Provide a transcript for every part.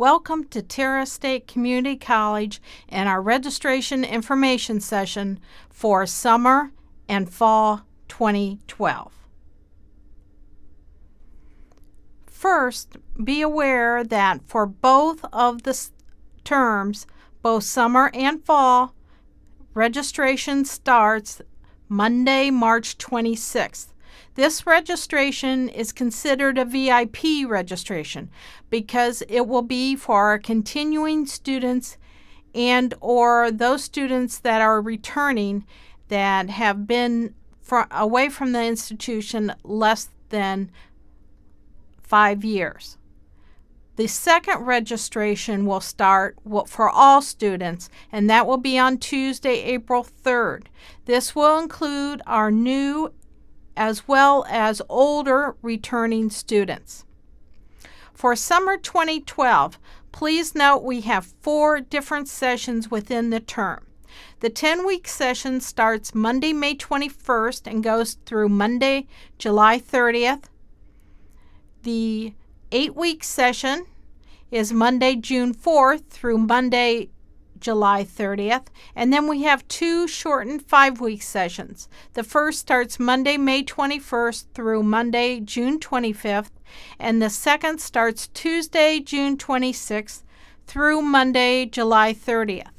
Welcome to Terra State Community College and our registration information session for summer and fall 2012. First, be aware that for both of the terms, both summer and fall, registration starts Monday, March 26th. This registration is considered a VIP registration because it will be for our continuing students and or those students that are returning that have been away from the institution less than 5 years. The second registration will start for all students, and that will be on Tuesday, April 3rd. This will include our new as well as older returning students. For summer 2012, please note we have four different sessions within the term. The 10 week session starts Monday, May 21st and goes through Monday, July 30th. The 8 week session is Monday, June 4th through Monday, July 30th. And then we have two shortened five week sessions. The first starts Monday, May 21st through Monday, June 25th. And the second starts Tuesday, June 26th through Monday, July 30th.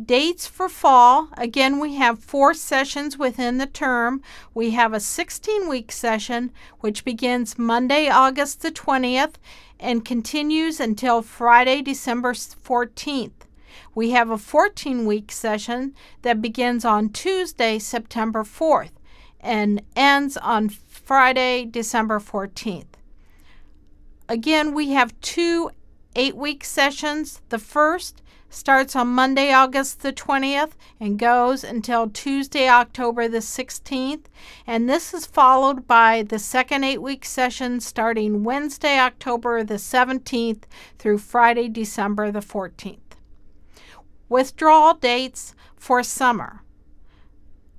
Dates for fall again, we have four sessions within the term. We have a 16 week session, which begins Monday, August the 20th, and continues until Friday, December 14th. We have a 14 week session that begins on Tuesday, September 4th, and ends on Friday, December 14th. Again, we have two eight week sessions. The first starts on Monday, August the 20th and goes until Tuesday, October the 16th. And this is followed by the second eight week session starting Wednesday, October the 17th through Friday, December the 14th. Withdrawal dates for summer.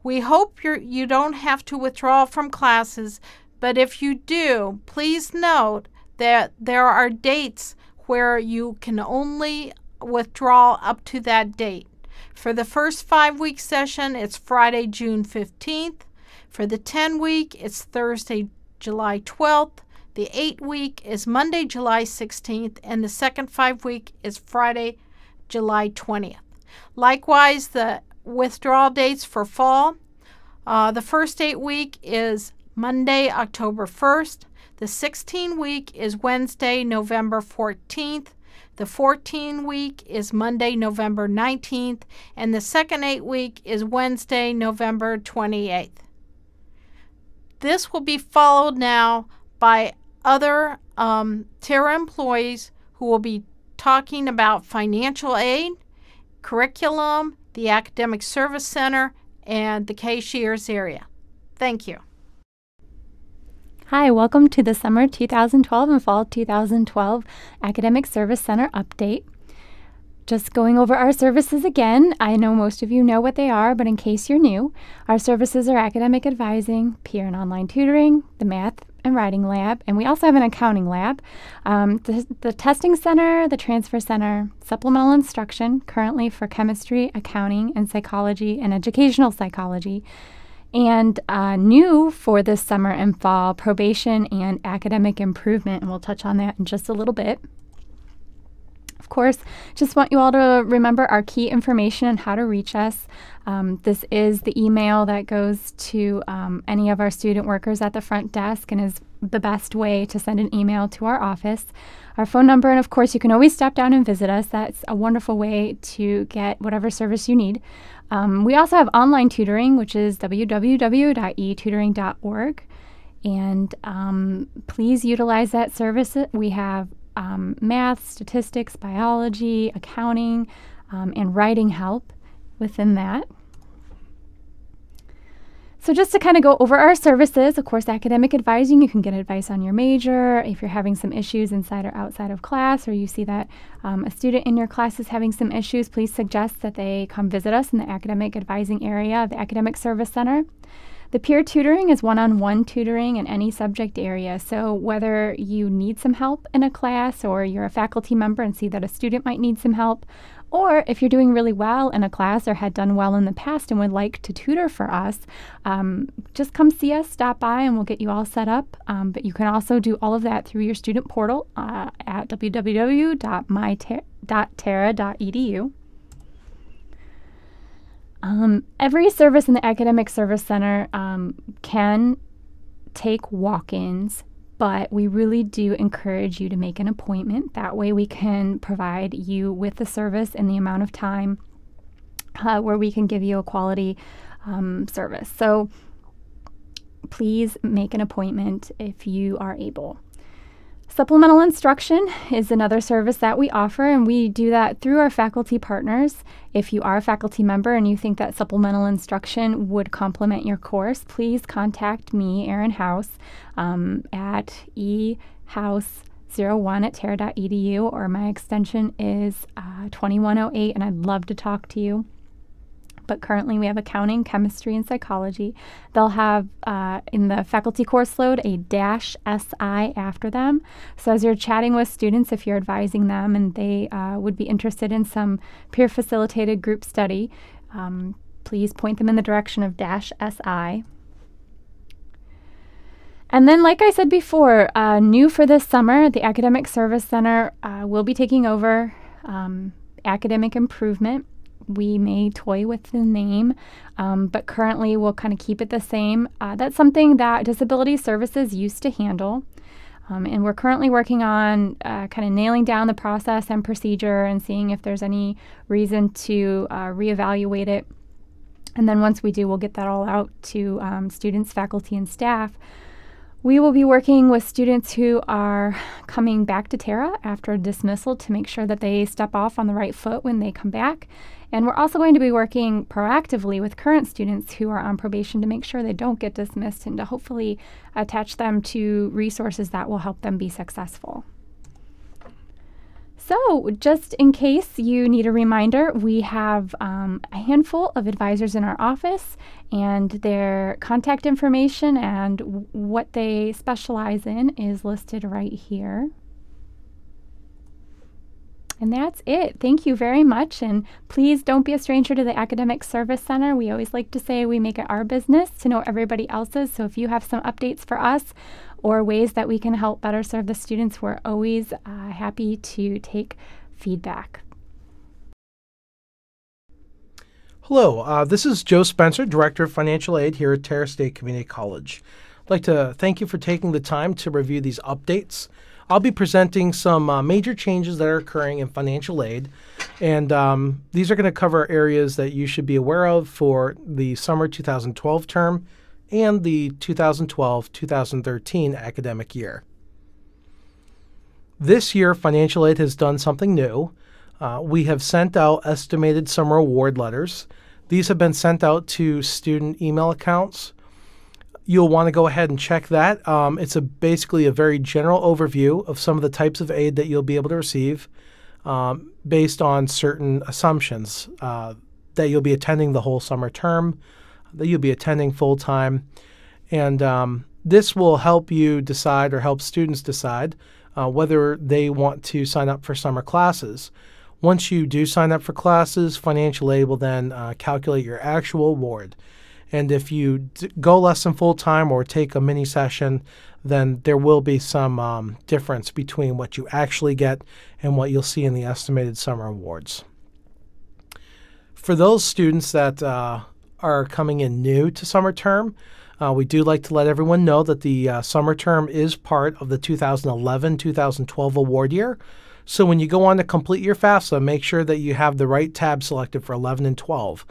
We hope you're, you don't have to withdraw from classes, but if you do, please note that there are dates where you can only withdraw up to that date. For the first five week session, it's Friday, June 15th. For the 10 week, it's Thursday, July 12th. The 8 week is Monday, July 16th. And the second five week is Friday, July 20th. Likewise, the withdrawal dates for fall. Uh, the first eight week is Monday, October 1st. The 16 week is Wednesday, November 14th. The 14 week is Monday, November 19th, and the second eight week is Wednesday, November 28th. This will be followed now by other um, employees who will be talking about financial aid, curriculum, the Academic Service Center, and the cashiers area. Thank you. Hi, welcome to the Summer 2012 and Fall 2012 Academic Service Center update. Just going over our services again. I know most of you know what they are, but in case you're new, our services are academic advising, peer and online tutoring, the math and writing lab, and we also have an accounting lab, um, the, the testing center, the transfer center, supplemental instruction, currently for chemistry, accounting, and psychology and educational psychology, and uh, new for this summer and fall probation and academic improvement. And we'll touch on that in just a little bit. Of course, just want you all to remember our key information and how to reach us. Um, this is the email that goes to um, any of our student workers at the front desk and is the best way to send an email to our office. Our phone number, and of course, you can always stop down and visit us. That's a wonderful way to get whatever service you need. Um, we also have online tutoring, which is www.etutoring.org. And um, please utilize that service. We have um, math, statistics, biology, accounting, um, and writing help within that. So, just to kind of go over our services, of course, academic advising, you can get advice on your major. If you're having some issues inside or outside of class, or you see that um, a student in your class is having some issues, please suggest that they come visit us in the academic advising area of the Academic Service Center. The peer tutoring is one on one tutoring in any subject area. So, whether you need some help in a class or you're a faculty member and see that a student might need some help, or if you're doing really well in a class or had done well in the past and would like to tutor for us, um, just come see us, stop by, and we'll get you all set up. Um, but you can also do all of that through your student portal uh, at www.myterra.edu. Um, every service in the Academic Service Center um, can take walk ins, but we really do encourage you to make an appointment. That way, we can provide you with the service in the amount of time uh, where we can give you a quality um, service. So, please make an appointment if you are able. Supplemental instruction is another service that we offer, and we do that through our faculty partners. If you are a faculty member and you think that supplemental instruction would complement your course, please contact me, Erin House, um, at ehouse01 at terra.edu, or my extension is uh, 2108, and I'd love to talk to you but currently we have accounting, chemistry, and psychology. They'll have uh, in the faculty course load a dash SI after them. So as you're chatting with students, if you're advising them and they uh, would be interested in some peer facilitated group study, um, please point them in the direction of dash SI. And then, like I said before, uh, new for this summer, the Academic Service Center uh, will be taking over um, academic improvement we may toy with the name, um, but currently we'll kind of keep it the same. Uh, that's something that Disability Services used to handle. Um, and we're currently working on uh, kind of nailing down the process and procedure and seeing if there's any reason to uh, reevaluate it. And then once we do, we'll get that all out to um, students, faculty, and staff. We will be working with students who are coming back to Terra after dismissal to make sure that they step off on the right foot when they come back and we're also going to be working proactively with current students who are on probation to make sure they don't get dismissed and to hopefully attach them to resources that will help them be successful. So, just in case you need a reminder, we have um, a handful of advisors in our office, and their contact information and w- what they specialize in is listed right here. And that's it. Thank you very much. And please don't be a stranger to the Academic Service Center. We always like to say we make it our business to know everybody else's. So if you have some updates for us or ways that we can help better serve the students, we're always uh, happy to take feedback. Hello, uh, this is Joe Spencer, Director of Financial Aid here at Terra State Community College. I'd like to thank you for taking the time to review these updates. I'll be presenting some uh, major changes that are occurring in financial aid. And um, these are going to cover areas that you should be aware of for the summer 2012 term and the 2012 2013 academic year. This year, financial aid has done something new. Uh, we have sent out estimated summer award letters. These have been sent out to student email accounts you'll want to go ahead and check that. Um, it's a basically a very general overview of some of the types of aid that you'll be able to receive um, based on certain assumptions uh, that you'll be attending the whole summer term, that you'll be attending full time, and um, this will help you decide or help students decide uh, whether they want to sign up for summer classes. Once you do sign up for classes, financial aid will then uh, calculate your actual award. And if you d- go less than full time or take a mini session, then there will be some um, difference between what you actually get and what you'll see in the estimated summer awards. For those students that uh, are coming in new to summer term, uh, we do like to let everyone know that the uh, summer term is part of the 2011 2012 award year. So when you go on to complete your FAFSA, make sure that you have the right tab selected for 11 and 12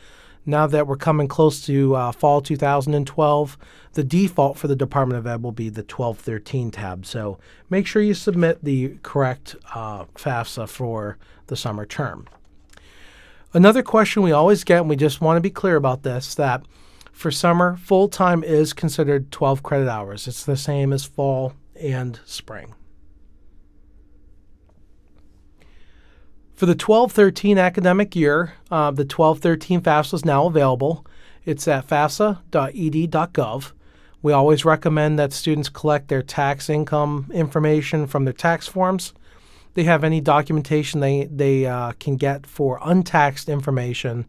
now that we're coming close to uh, fall 2012, the default for the Department of Ed will be the 1213 tab. So make sure you submit the correct uh, FAFSA for the summer term. Another question we always get, and we just want to be clear about this, that for summer, full time is considered 12 credit hours. It's the same as fall and spring. For the 12 13 academic year, uh, the 12 13 FAFSA is now available. It's at fafsa.ed.gov. We always recommend that students collect their tax income information from their tax forms. They have any documentation they, they uh, can get for untaxed information,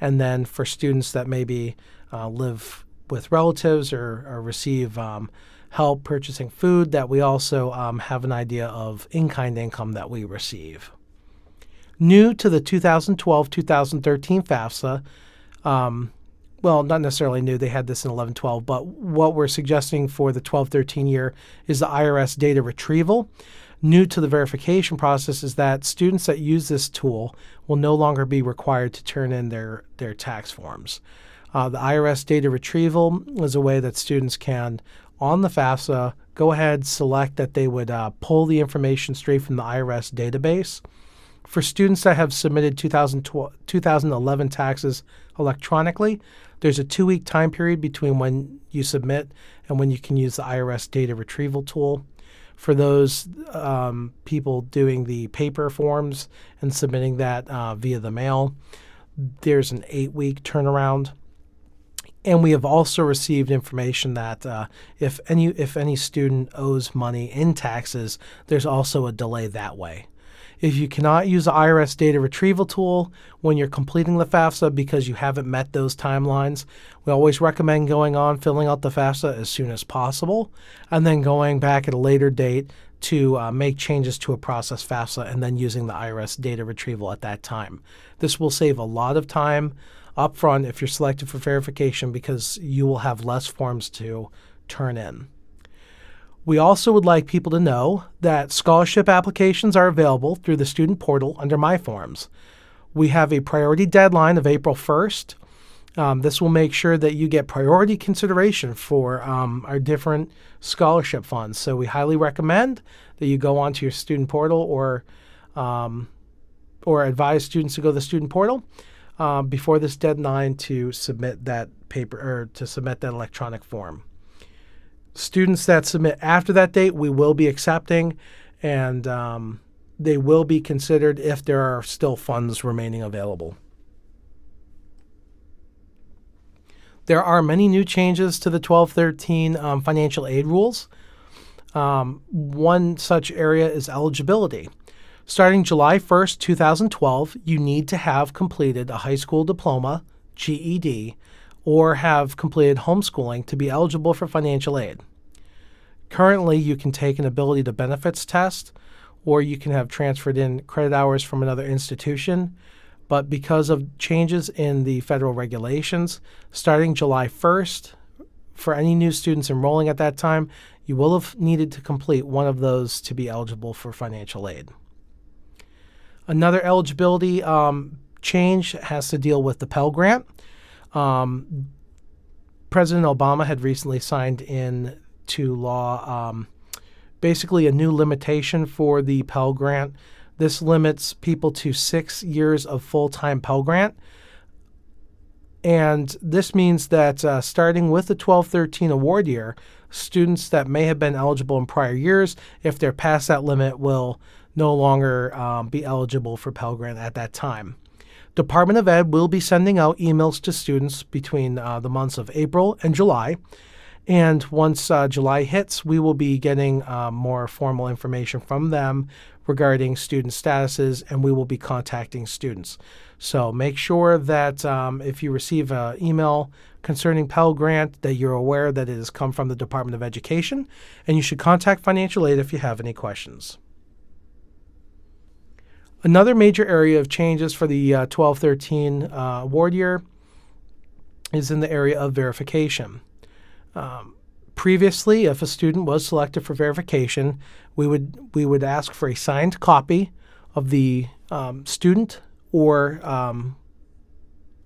and then for students that maybe uh, live with relatives or, or receive um, help purchasing food, that we also um, have an idea of in kind income that we receive. New to the 2012 2013 FAFSA, um, well, not necessarily new, they had this in 11 12, but what we're suggesting for the 12 13 year is the IRS data retrieval. New to the verification process is that students that use this tool will no longer be required to turn in their, their tax forms. Uh, the IRS data retrieval is a way that students can, on the FAFSA, go ahead, select that they would uh, pull the information straight from the IRS database. For students that have submitted 2011 taxes electronically, there's a two week time period between when you submit and when you can use the IRS data retrieval tool. For those um, people doing the paper forms and submitting that uh, via the mail, there's an eight week turnaround. And we have also received information that uh, if any if any student owes money in taxes, there's also a delay that way. If you cannot use the IRS data retrieval tool when you're completing the FAFSA because you haven't met those timelines, we always recommend going on filling out the FAFSA as soon as possible and then going back at a later date to uh, make changes to a process FAFSA and then using the IRS data retrieval at that time. This will save a lot of time upfront if you're selected for verification because you will have less forms to turn in. We also would like people to know that scholarship applications are available through the student portal under My Forms. We have a priority deadline of April 1st. Um, this will make sure that you get priority consideration for um, our different scholarship funds. So we highly recommend that you go onto your student portal or um, or advise students to go to the student portal uh, before this deadline to submit that paper or to submit that electronic form. Students that submit after that date, we will be accepting, and um, they will be considered if there are still funds remaining available. There are many new changes to the 1213 um, financial aid rules. Um, one such area is eligibility. Starting July 1st, 2012, you need to have completed a high school diploma, GED, or have completed homeschooling to be eligible for financial aid. Currently, you can take an ability to benefits test, or you can have transferred in credit hours from another institution. But because of changes in the federal regulations, starting July 1st, for any new students enrolling at that time, you will have needed to complete one of those to be eligible for financial aid. Another eligibility um, change has to deal with the Pell Grant. Um, President Obama had recently signed into law um, basically a new limitation for the Pell Grant. This limits people to six years of full time Pell Grant. And this means that uh, starting with the 12 13 award year, students that may have been eligible in prior years, if they're past that limit, will no longer um, be eligible for Pell Grant at that time. Department of Ed will be sending out emails to students between uh, the months of April and July. And once uh, July hits, we will be getting uh, more formal information from them regarding student statuses, and we will be contacting students. So make sure that um, if you receive an email concerning Pell Grant, that you're aware that it has come from the Department of Education, and you should contact financial aid if you have any questions. Another major area of changes for the uh, 12 13 uh, award year is in the area of verification. Um, previously, if a student was selected for verification, we would, we would ask for a signed copy of the um, student or um,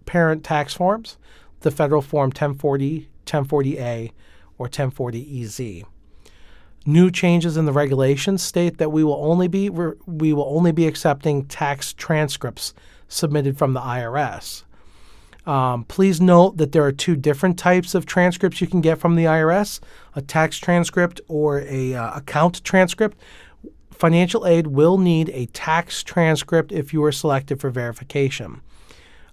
parent tax forms, the federal form 1040, 1040A, or 1040EZ. New changes in the regulations state that we will only be we will only be accepting tax transcripts submitted from the IRS. Um, please note that there are two different types of transcripts you can get from the IRS: a tax transcript or a uh, account transcript. Financial aid will need a tax transcript if you are selected for verification.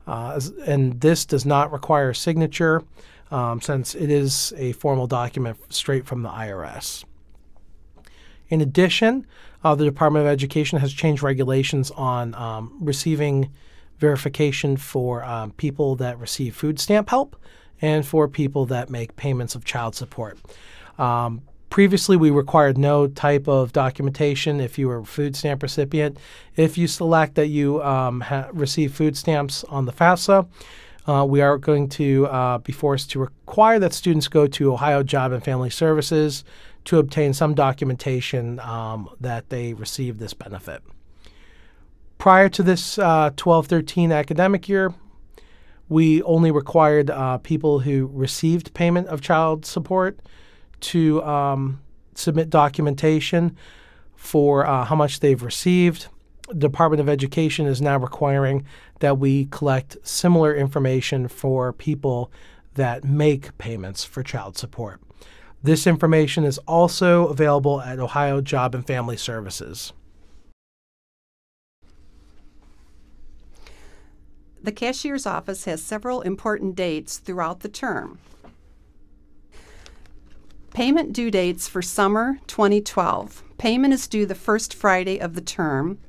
Uh, and this does not require a signature um, since it is a formal document straight from the IRS. In addition, uh, the Department of Education has changed regulations on um, receiving verification for um, people that receive food stamp help and for people that make payments of child support. Um, previously, we required no type of documentation if you were a food stamp recipient. If you select that you um, ha- receive food stamps on the FAFSA, uh, we are going to uh, be forced to require that students go to Ohio Job and Family Services to obtain some documentation um, that they received this benefit. Prior to this uh, 12 13 academic year, we only required uh, people who received payment of child support to um, submit documentation for uh, how much they've received. Department of Education is now requiring that we collect similar information for people that make payments for child support. This information is also available at Ohio Job and Family Services. The cashier's office has several important dates throughout the term. Payment due dates for summer 2012. Payment is due the first Friday of the term.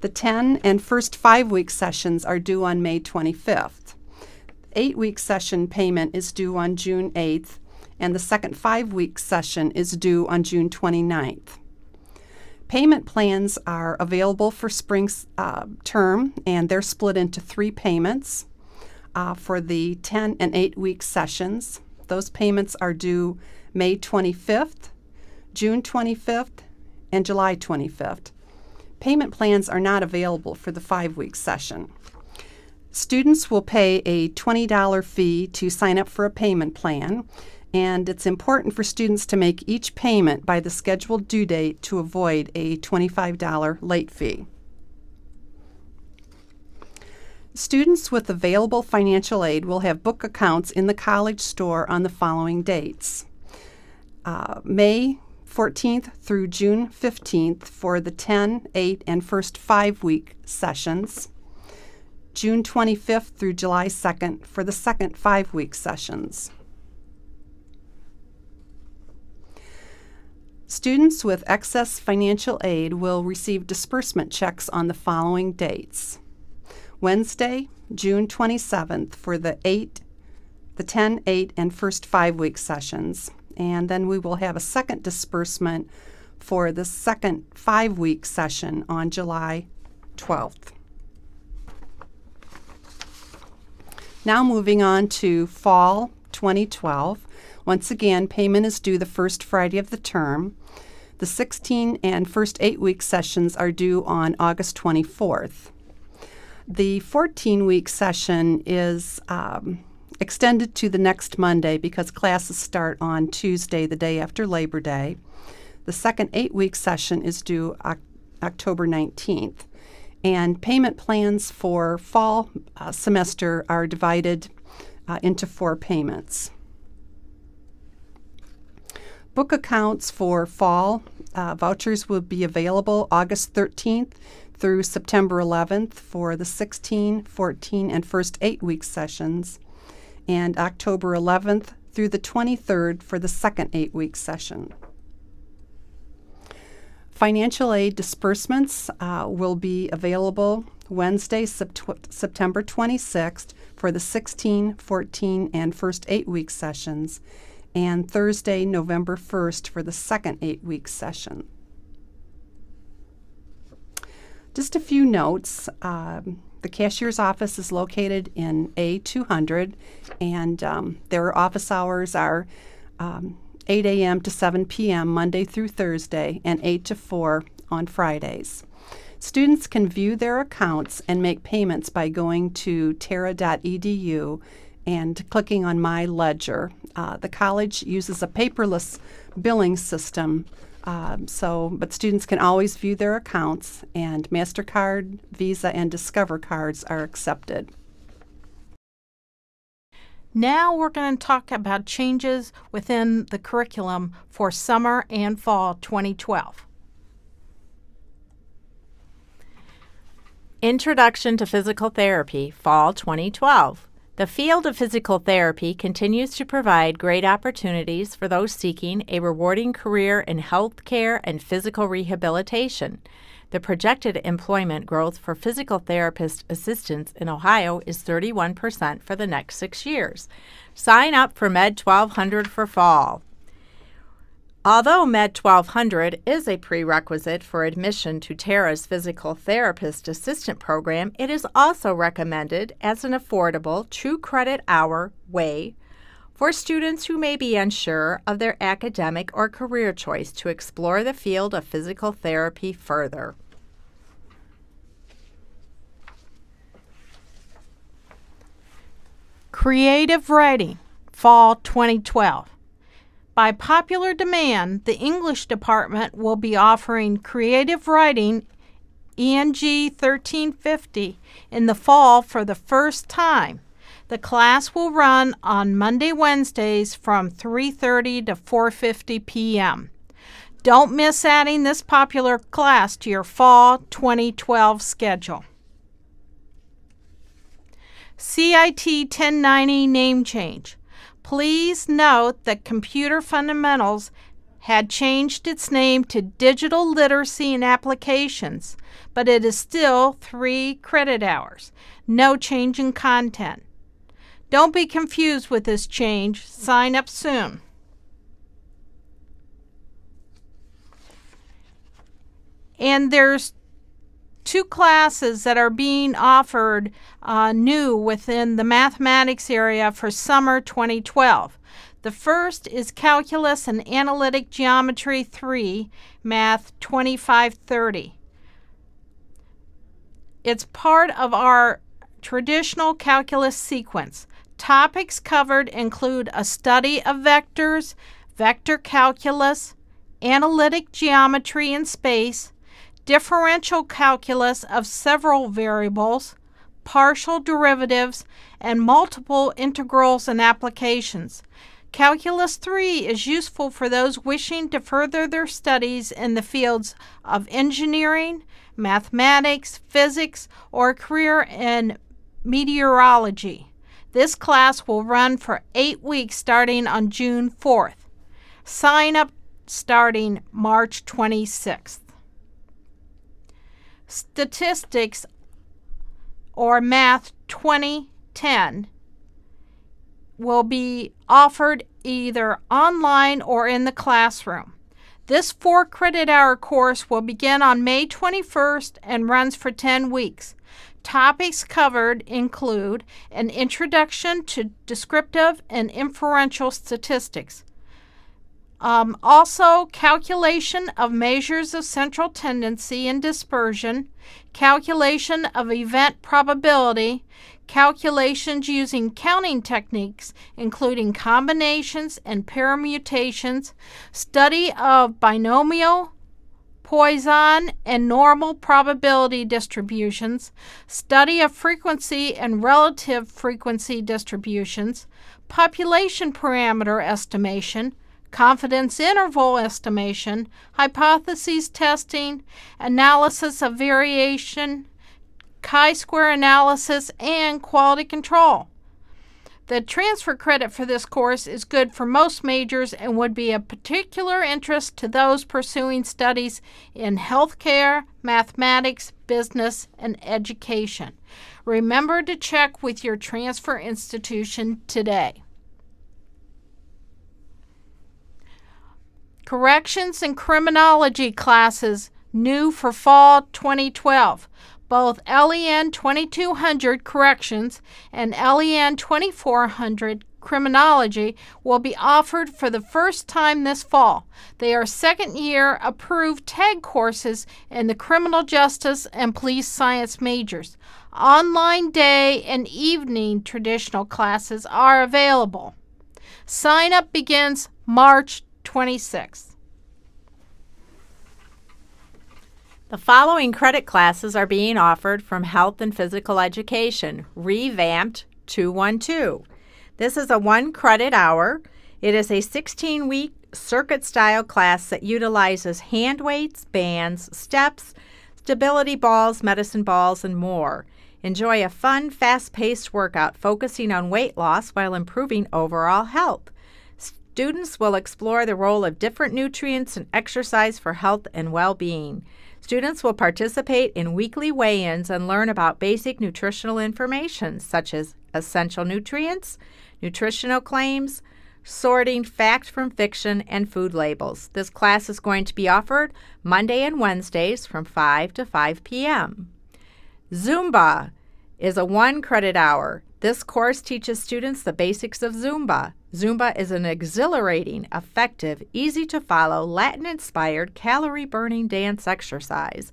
The 10 and first five week sessions are due on May 25th. Eight week session payment is due on June 8th, and the second five week session is due on June 29th. Payment plans are available for spring uh, term, and they're split into three payments uh, for the 10 and 8 week sessions. Those payments are due May 25th, June 25th, and July 25th. Payment plans are not available for the five week session. Students will pay a $20 fee to sign up for a payment plan, and it's important for students to make each payment by the scheduled due date to avoid a $25 late fee. Students with available financial aid will have book accounts in the college store on the following dates uh, May 14th through June 15th for the 10, 8, and first five week sessions. June 25th through July 2nd for the second five week sessions. Students with excess financial aid will receive disbursement checks on the following dates Wednesday, June 27th for the 8, the 10, 8, and first five week sessions. And then we will have a second disbursement for the second five week session on July 12th. Now moving on to fall 2012. Once again, payment is due the first Friday of the term. The 16 and first eight week sessions are due on August 24th. The 14 week session is um, extended to the next Monday because classes start on Tuesday, the day after Labor Day. The second eight week session is due Oc- October 19th. And payment plans for fall uh, semester are divided uh, into four payments. Book accounts for fall uh, vouchers will be available August 13th through September 11th for the 16, 14, and first eight week sessions, and October 11th through the 23rd for the second eight week session. Financial aid disbursements uh, will be available Wednesday, Sept- September 26th for the 16, 14, and first eight week sessions, and Thursday, November 1st for the second eight week session. Just a few notes. Um, the cashier's office is located in A200, and um, their office hours are um, 8 a.m. to 7 p.m. Monday through Thursday, and 8 to 4 on Fridays. Students can view their accounts and make payments by going to terra.edu and clicking on My Ledger. Uh, the college uses a paperless billing system, um, so but students can always view their accounts, and Mastercard, Visa, and Discover cards are accepted. Now we're going to talk about changes within the curriculum for summer and fall 2012. Introduction to Physical Therapy, Fall 2012. The field of physical therapy continues to provide great opportunities for those seeking a rewarding career in health care and physical rehabilitation. The projected employment growth for physical therapist assistants in Ohio is 31% for the next six years. Sign up for Med 1200 for fall. Although Med 1200 is a prerequisite for admission to Terra's Physical Therapist Assistant Program, it is also recommended as an affordable two credit hour way for students who may be unsure of their academic or career choice to explore the field of physical therapy further. Creative Writing, Fall 2012. By popular demand, the English department will be offering Creative Writing ENG 1350 in the fall for the first time. The class will run on Monday Wednesdays from 3:30 to 4:50 p.m. Don't miss adding this popular class to your fall 2012 schedule. CIT 1090 name change. Please note that Computer Fundamentals had changed its name to Digital Literacy and Applications, but it is still three credit hours. No change in content. Don't be confused with this change. Sign up soon. And there's two classes that are being offered uh, new within the mathematics area for summer 2012. The first is Calculus and Analytic Geometry 3, Math 2530. It's part of our traditional calculus sequence. Topics covered include a study of vectors, vector calculus, analytic geometry in space, differential calculus of several variables, partial derivatives, and multiple integrals and applications. Calculus 3 is useful for those wishing to further their studies in the fields of engineering, mathematics, physics, or a career in meteorology. This class will run for eight weeks starting on June 4th. Sign up starting March 26th. Statistics or Math 2010 will be offered either online or in the classroom. This four credit hour course will begin on May 21st and runs for 10 weeks. Topics covered include an introduction to descriptive and inferential statistics. Um, also, calculation of measures of central tendency and dispersion, calculation of event probability, calculations using counting techniques, including combinations and permutations, study of binomial, Poisson, and normal probability distributions, study of frequency and relative frequency distributions, population parameter estimation, confidence interval estimation, hypotheses testing, analysis of variation, chi square analysis, and quality control. The transfer credit for this course is good for most majors and would be of particular interest to those pursuing studies in healthcare, mathematics, business, and education. Remember to check with your transfer institution today. Corrections and Criminology classes new for fall 2012 both LEN 2200 Corrections and LEN 2400 Criminology will be offered for the first time this fall. They are second year approved TAG courses in the criminal justice and police science majors. Online day and evening traditional classes are available. Sign up begins March 26th. The following credit classes are being offered from Health and Physical Education, revamped 212. This is a one credit hour. It is a 16 week circuit style class that utilizes hand weights, bands, steps, stability balls, medicine balls, and more. Enjoy a fun, fast paced workout focusing on weight loss while improving overall health. Students will explore the role of different nutrients and exercise for health and well being. Students will participate in weekly weigh ins and learn about basic nutritional information such as essential nutrients, nutritional claims, sorting fact from fiction, and food labels. This class is going to be offered Monday and Wednesdays from 5 to 5 p.m. Zumba is a one credit hour. This course teaches students the basics of Zumba. Zumba is an exhilarating, effective, easy to follow, Latin inspired, calorie burning dance exercise.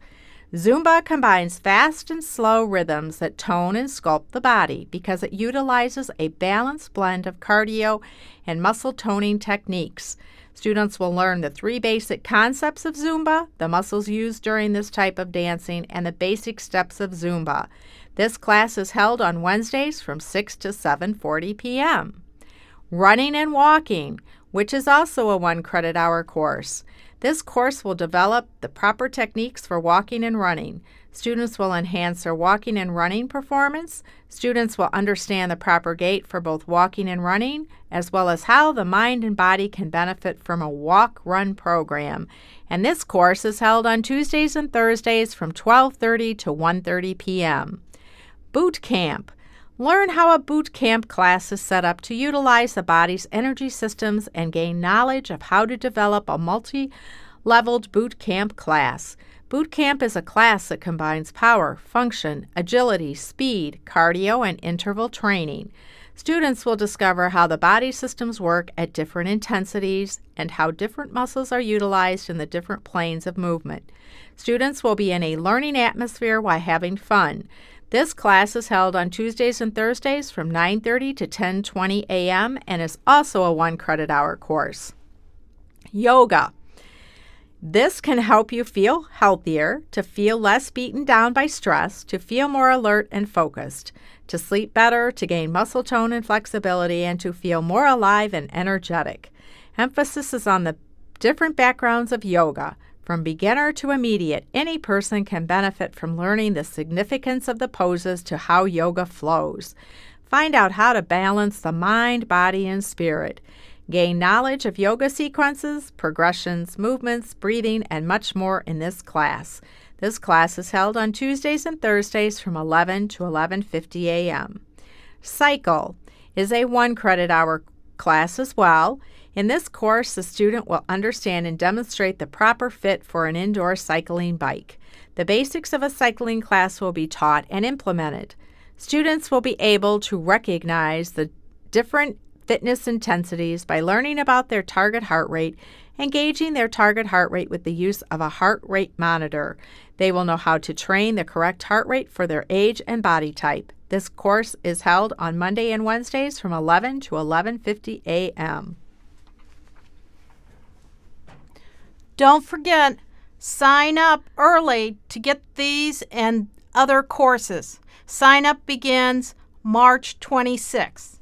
Zumba combines fast and slow rhythms that tone and sculpt the body because it utilizes a balanced blend of cardio and muscle toning techniques. Students will learn the three basic concepts of Zumba, the muscles used during this type of dancing, and the basic steps of Zumba. This class is held on Wednesdays from 6 to 7:40 p.m. Running and walking, which is also a 1 credit hour course. This course will develop the proper techniques for walking and running. Students will enhance their walking and running performance. Students will understand the proper gait for both walking and running, as well as how the mind and body can benefit from a walk run program. And this course is held on Tuesdays and Thursdays from 12:30 to 1:30 p.m. Boot camp. Learn how a boot camp class is set up to utilize the body's energy systems and gain knowledge of how to develop a multi leveled boot camp class. Boot camp is a class that combines power, function, agility, speed, cardio, and interval training. Students will discover how the body systems work at different intensities and how different muscles are utilized in the different planes of movement. Students will be in a learning atmosphere while having fun. This class is held on Tuesdays and Thursdays from 9:30 to 10:20 a.m. and is also a 1 credit hour course. Yoga. This can help you feel healthier, to feel less beaten down by stress, to feel more alert and focused, to sleep better, to gain muscle tone and flexibility, and to feel more alive and energetic. Emphasis is on the different backgrounds of yoga. From beginner to immediate, any person can benefit from learning the significance of the poses to how yoga flows. Find out how to balance the mind, body, and spirit. Gain knowledge of yoga sequences, progressions, movements, breathing, and much more in this class. This class is held on Tuesdays and Thursdays from 11 to 11:50 a.m. Cycle is a 1 credit hour class as well. In this course, the student will understand and demonstrate the proper fit for an indoor cycling bike. The basics of a cycling class will be taught and implemented. Students will be able to recognize the different fitness intensities by learning about their target heart rate and gauging their target heart rate with the use of a heart rate monitor. They will know how to train the correct heart rate for their age and body type. This course is held on Monday and Wednesdays from 11 to 11:50 a.m. Don't forget, sign up early to get these and other courses. Sign up begins March 26th.